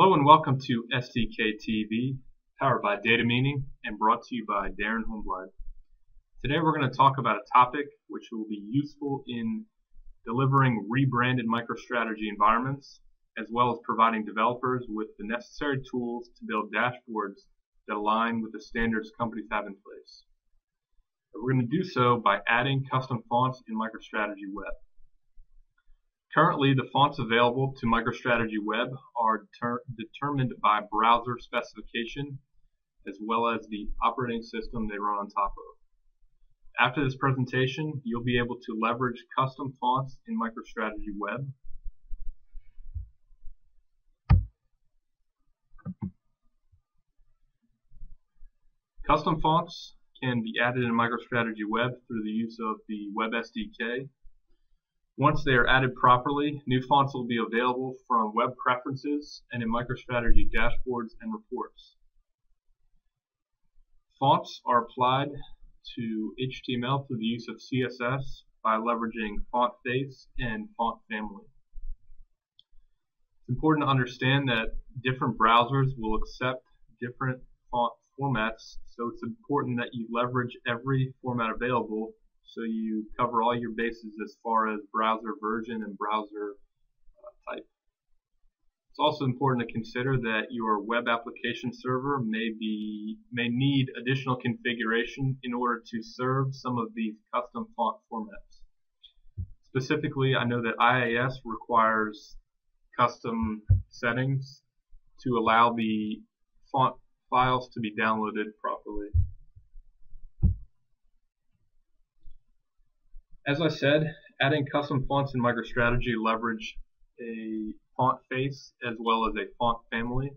Hello and welcome to SDK TV, powered by Data Meaning and brought to you by Darren Holmblad. Today we're going to talk about a topic which will be useful in delivering rebranded MicroStrategy environments, as well as providing developers with the necessary tools to build dashboards that align with the standards companies have in place. We're going to do so by adding custom fonts in MicroStrategy Web. Currently, the fonts available to MicroStrategy Web are determined by browser specification as well as the operating system they run on top of. After this presentation, you'll be able to leverage custom fonts in MicroStrategy Web. Custom fonts can be added in MicroStrategy Web through the use of the Web SDK once they are added properly, new fonts will be available from Web Preferences and in MicroStrategy dashboards and reports. Fonts are applied to HTML through the use of CSS by leveraging font face and font family. It's important to understand that different browsers will accept different font formats, so it's important that you leverage every format available so you cover all your bases as far as browser version and browser uh, type. It's also important to consider that your web application server may be may need additional configuration in order to serve some of these custom font formats. Specifically, I know that IIS requires custom settings to allow the font files to be downloaded properly. As I said, adding custom fonts in MicroStrategy leverage a font face as well as a font family.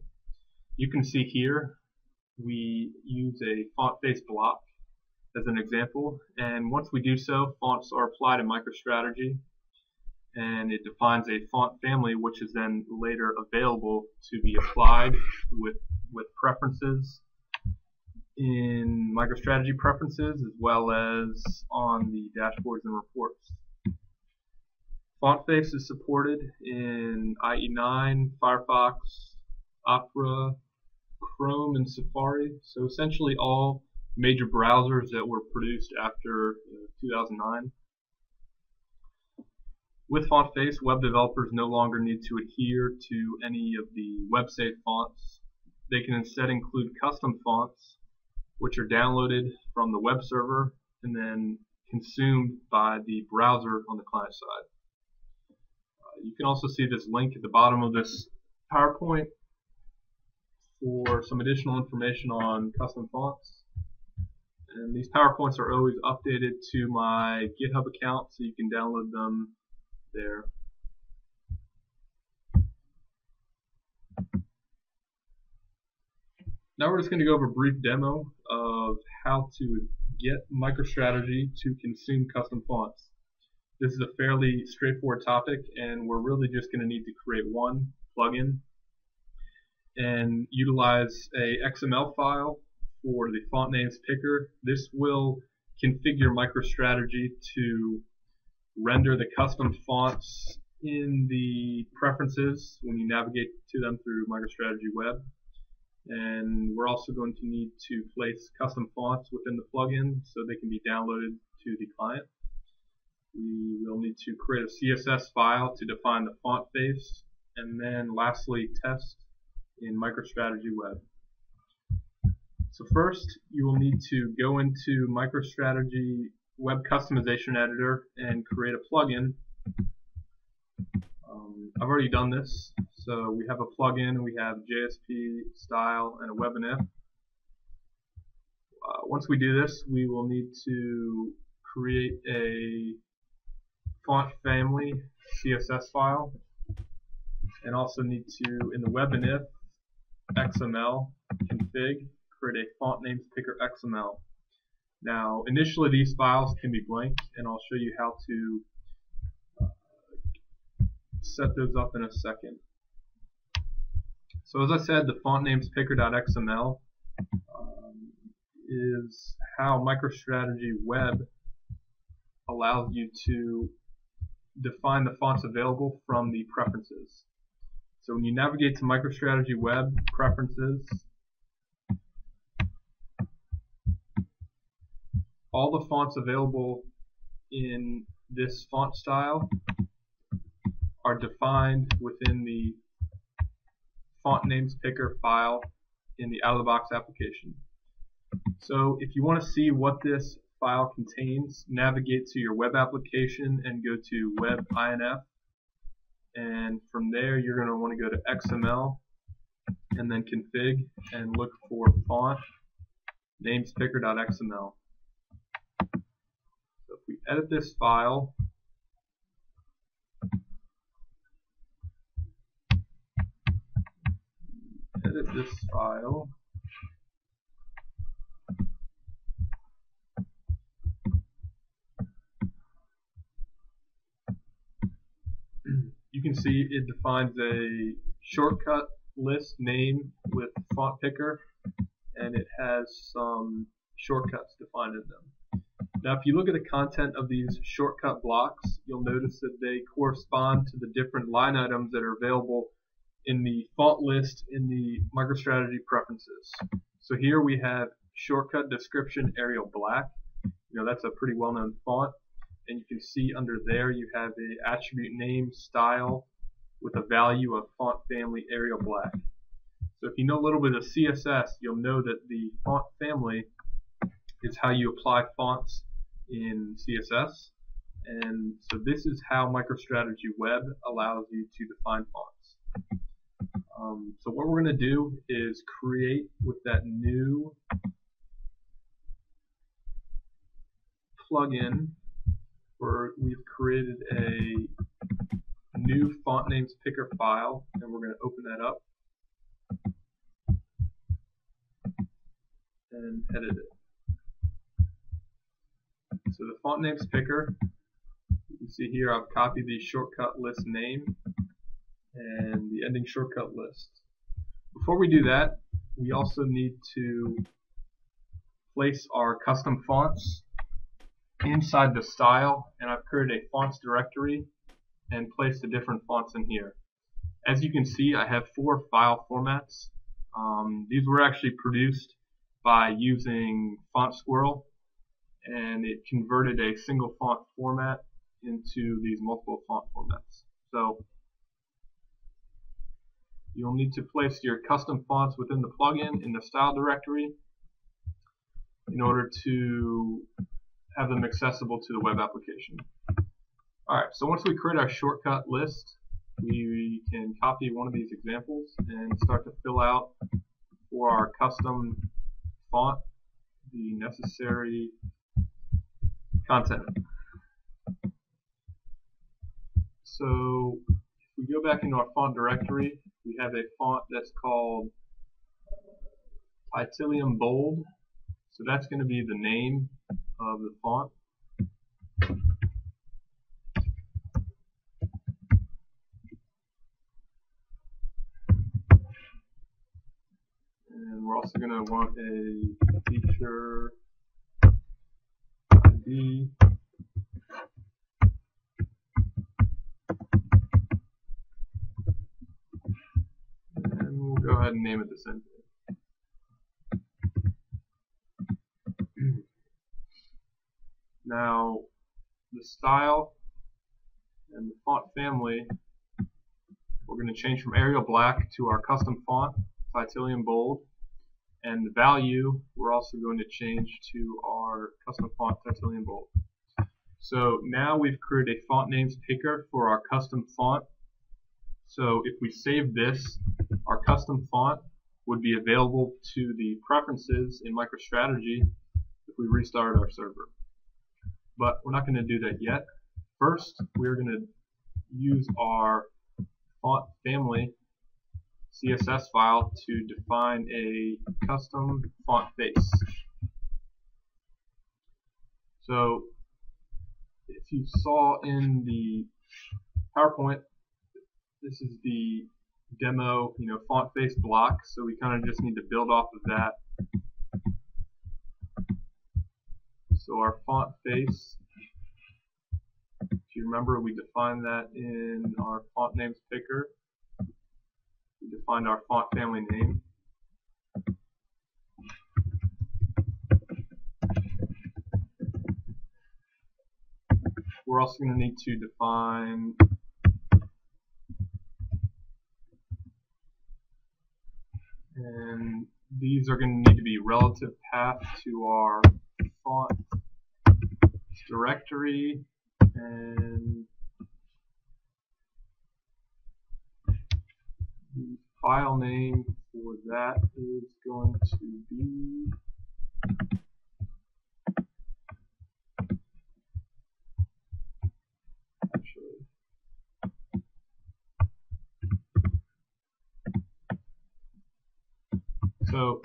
You can see here we use a font face block as an example and once we do so fonts are applied in MicroStrategy and it defines a font family which is then later available to be applied with with preferences in MicroStrategy preferences as well as on the dashboards and reports. Font face is supported in IE9, Firefox, Opera, Chrome, and Safari. So essentially all major browsers that were produced after uh, 2009. With font face, web developers no longer need to adhere to any of the web-safe fonts. They can instead include custom fonts which are downloaded from the web server and then consumed by the browser on the client side. Uh, you can also see this link at the bottom of this PowerPoint for some additional information on custom fonts. And these PowerPoints are always updated to my GitHub account so you can download them there. Now we're just going to go over a brief demo of how to get MicroStrategy to consume custom fonts. This is a fairly straightforward topic and we're really just going to need to create one plugin and utilize a XML file for the font names picker. This will configure MicroStrategy to render the custom fonts in the preferences when you navigate to them through MicroStrategy Web and we're also going to need to place custom fonts within the plugin so they can be downloaded to the client. We will need to create a CSS file to define the font face and then lastly test in MicroStrategy Web. So first you will need to go into MicroStrategy Web Customization Editor and create a plugin. Um, I've already done this so we have a plugin, we have JSP style and a WEB-INF. Uh, once we do this, we will need to create a font family CSS file and also need to, in the WEB-INF XML config, create a font names picker XML. Now, initially these files can be blank, and I'll show you how to uh, set those up in a second. So as I said, the font names picker.xml um, is how MicroStrategy Web allows you to define the fonts available from the preferences. So when you navigate to MicroStrategy Web Preferences, all the fonts available in this font style are defined within the font names picker file in the out-of-the-box application. So if you want to see what this file contains, navigate to your web application and go to web.inf and from there you're going to want to go to XML and then config and look for font namespicker.xml. So if we edit this file edit this file you can see it defines a shortcut list name with font picker and it has some shortcuts defined in them. Now if you look at the content of these shortcut blocks you'll notice that they correspond to the different line items that are available in the font list in the MicroStrategy preferences. So here we have shortcut description Arial Black. You know that's a pretty well-known font and you can see under there you have the attribute name style with a value of font family Arial Black. So if you know a little bit of CSS, you'll know that the font family is how you apply fonts in CSS. And so this is how MicroStrategy Web allows you to define fonts. Um, so what we're going to do is create with that new plugin where we've created a new font names picker file and we're going to open that up and edit it. So the font names picker, you can see here I've copied the shortcut list name and the ending shortcut list. Before we do that, we also need to place our custom fonts inside the style and I've created a fonts directory and placed the different fonts in here. As you can see I have four file formats. Um, these were actually produced by using Font Squirrel and it converted a single font format into these multiple font formats. So you'll need to place your custom fonts within the plugin in the style directory in order to have them accessible to the web application. Alright, so once we create our shortcut list, we can copy one of these examples and start to fill out for our custom font the necessary content. So if we go back into our font directory, we have a font that's called uh, Titillium Bold. So that's going to be the name of the font. And we're also going to want a feature ID. Ahead and name it the same Now, the style and the font family, we're going to change from Arial Black to our custom font, Titillium Bold. And the value, we're also going to change to our custom font, Titillium Bold. So now we've created a font names picker for our custom font. So if we save this, our custom font would be available to the preferences in MicroStrategy if we restart our server but we're not going to do that yet. First, we're going to use our font family CSS file to define a custom font face. So if you saw in the PowerPoint, this is the demo, you know, font face block. So we kind of just need to build off of that So our font face, if you remember, we defined that in our font names picker. We defined our font family name. We're also going to need to define and these are going to need to be relative path to our font directory and the file name for that is going to be So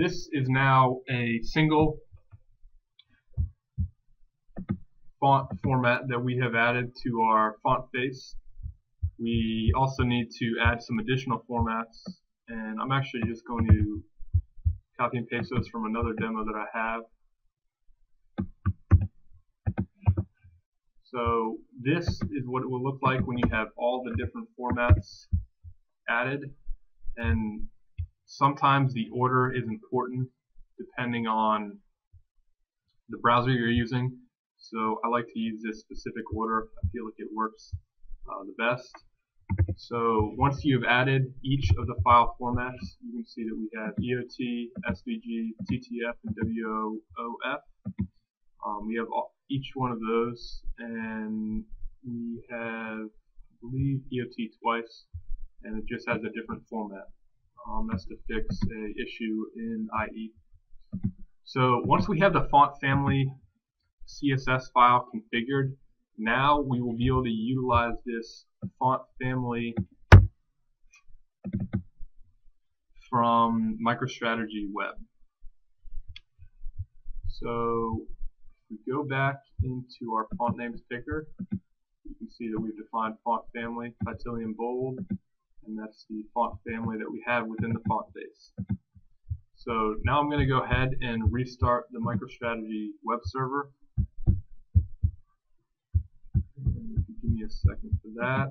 this is now a single font format that we have added to our font face. We also need to add some additional formats and I'm actually just going to copy and paste those from another demo that I have. So this is what it will look like when you have all the different formats added and sometimes the order is important depending on the browser you're using. So I like to use this specific order. I feel like it works uh, the best. So once you've added each of the file formats, you can see that we have EOT, SVG, TTF, and WOFF. Um, we have all, each one of those, and we have, I believe, EOT twice, and it just has a different format um, that's to fix a issue in IE. So once we have the font family CSS file configured, now we will be able to utilize this font family from MicroStrategy Web. So if we go back into our font names picker, you can see that we've defined font family, Titillium bold, and that's the font family that we have within the font face. So now I'm going to go ahead and restart the MicroStrategy web server. give me a second for that.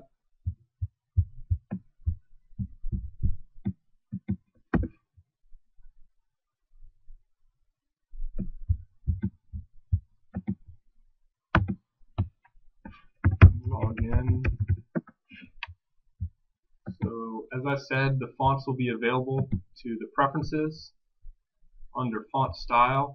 As I said, the fonts will be available to the preferences under font style.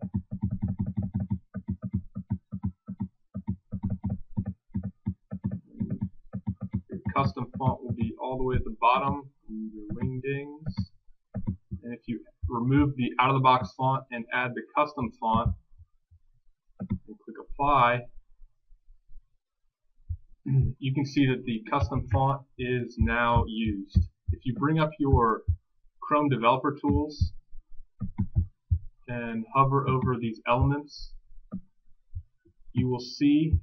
Your custom font will be all the way at the bottom under wingdings. And if you remove the out of the box font and add the custom font and click apply, you can see that the custom font is now used you bring up your Chrome Developer Tools and hover over these elements, you will see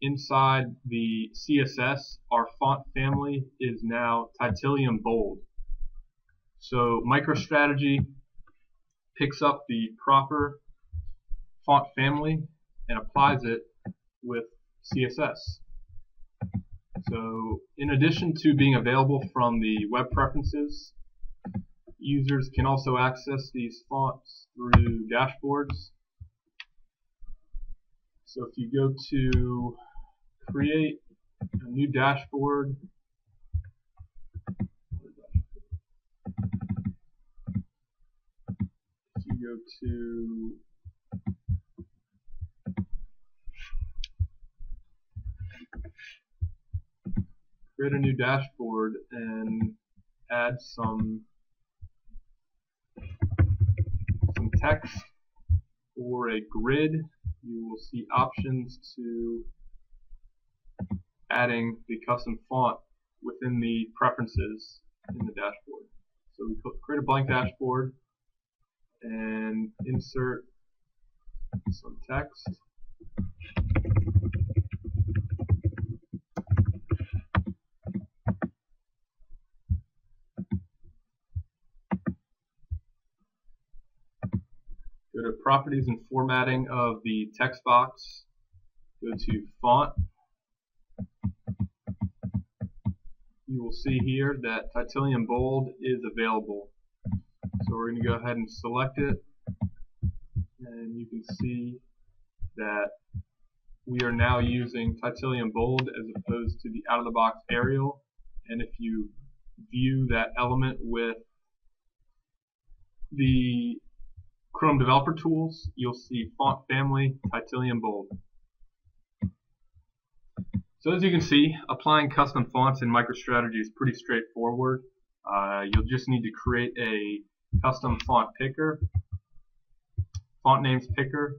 inside the CSS, our font family is now Titillium Bold. So MicroStrategy picks up the proper font family and applies it with CSS. So in addition to being available from the web preferences, users can also access these fonts through dashboards. So if you go to create a new dashboard, if you go to create a new dashboard and add some some text or a grid you will see options to adding the custom font within the preferences in the dashboard. So we create a blank dashboard and insert some text Go to properties and formatting of the text box. Go to font. you will see here that Titanium Bold is available. So we're going to go ahead and select it and you can see that we are now using Titanium Bold as opposed to the out-of-the-box Arial and if you view that element with the Chrome Developer Tools, you'll see Font Family Titanium Bold. So as you can see, applying custom fonts in MicroStrategy is pretty straightforward. Uh, you'll just need to create a custom font picker, font names picker,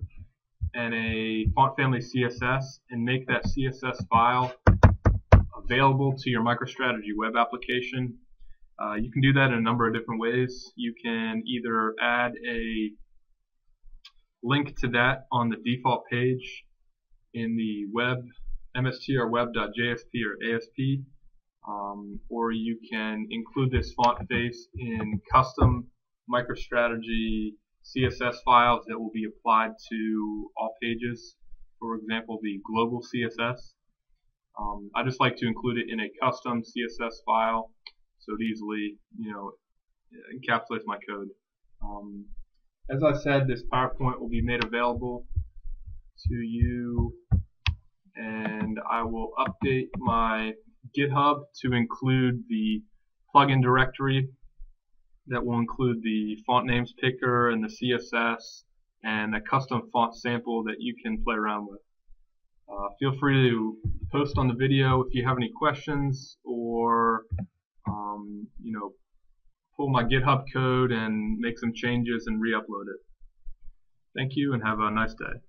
and a font family CSS, and make that CSS file available to your MicroStrategy web application. Uh, you can do that in a number of different ways. You can either add a link to that on the default page in the web mstrweb.jsp or ASP um, or you can include this font face in custom MicroStrategy CSS files that will be applied to all pages. For example the global CSS um, I just like to include it in a custom CSS file. So it easily you know encapsulates my code. Um, as I said, this PowerPoint will be made available to you and I will update my GitHub to include the plugin directory that will include the font names picker and the CSS and a custom font sample that you can play around with. Uh, feel free to post on the video if you have any questions or um, you know pull my GitHub code and make some changes and re-upload it. Thank you and have a nice day.